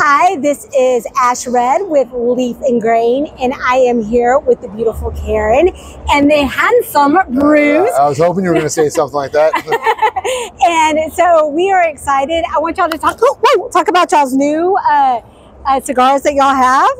Hi, this is Ash Red with Leaf and Grain, and I am here with the beautiful Karen and the handsome Bruce. I was hoping you were going to say something like that. and so we are excited. I want y'all to talk. Oh, whoa, talk about y'all's new uh, uh, cigars that y'all have.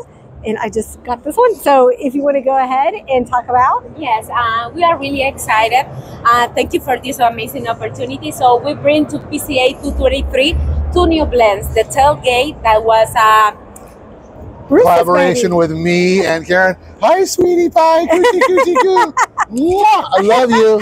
And I just got this one. So if you want to go ahead and talk about. Yes, uh, we are really excited. Uh, thank you for this amazing opportunity. So we bring to PCA 233 two new blends. The tailgate that was uh, a Bruce's Collaboration baby. with me and Karen. Hi, sweetie pie. Coochie, coochie, coo. Mwah, I love you.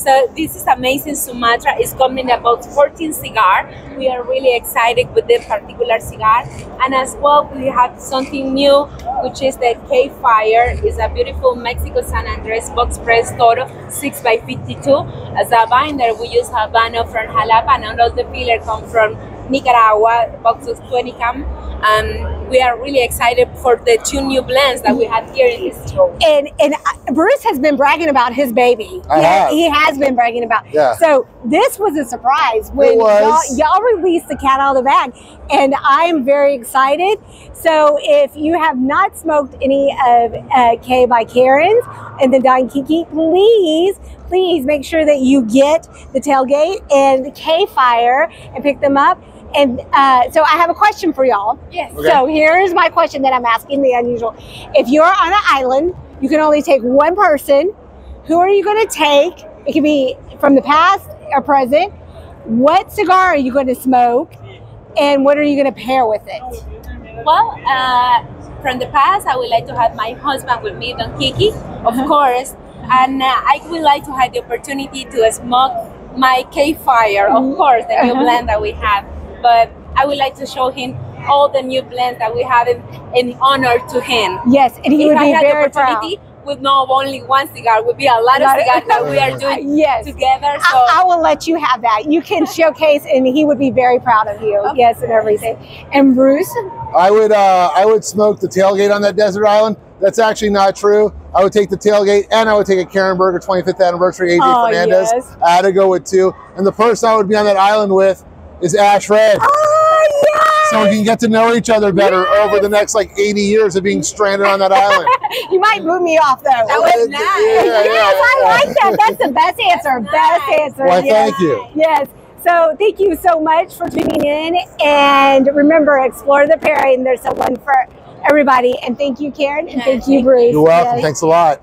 So this is amazing Sumatra. is coming about 14 cigar. We are really excited with this particular cigar. And as well, we have something new, which is the K Fire. It's a beautiful Mexico San Andres box press Toro 6x52. As a binder, we use Habano from Jalapa, and all the filler come from Nicaragua, boxes 20 cam. Um, we are really excited for the two new blends that we have here in this show. and and uh, Bruce has been bragging about his baby. I he, have. he has been bragging about. Yeah. So this was a surprise when y'all, y'all released the cat out of the bag, and I'm very excited. So if you have not smoked any of uh, K by Karen's and the Don Kiki, please. Please make sure that you get the tailgate and the K Fire and pick them up. And uh, so I have a question for y'all. Yes. Okay. So here's my question that I'm asking the unusual. If you're on an island, you can only take one person. Who are you going to take? It can be from the past or present. What cigar are you going to smoke? And what are you going to pair with it? Well, uh, from the past, I would like to have my husband with me, Don Kiki, of course. And uh, I would like to have the opportunity to smoke my K Fire, of course, the new Uh-huh. blend that we have. But I would like to show him all the new blends that we have in, in honor to him. Yes, and he if would I be had very the proud. opportunity, with not only one cigar, would be a lot of of- cigars that we are doing Yes. together. So I, I will let you have that. You can showcase, and he would be very proud of you. Yes, and everything. And Bruce, I would uh, I would smoke the tailgate on that desert island. That's actually not true. I would take the tailgate and I would take a Karen Berger 25th anniversary AJ Oh, Fernandez. yes. I had to go with two. And the person I would be on that island with is Ash Red. oh yes, So we can get to know each other better over the next like 80 years of being stranded on that island. you might boot me off though. That was nice. yeah, yes, I yeah. like that. That's the best answer. Best answer. Why, yes. thank you. Yes. So thank you so much for tuning in. And remember, explore the pairing. There's someone for everybody. And thank you, Karen. And thank you, Bruce. You're welcome. Yes. Thanks a lot.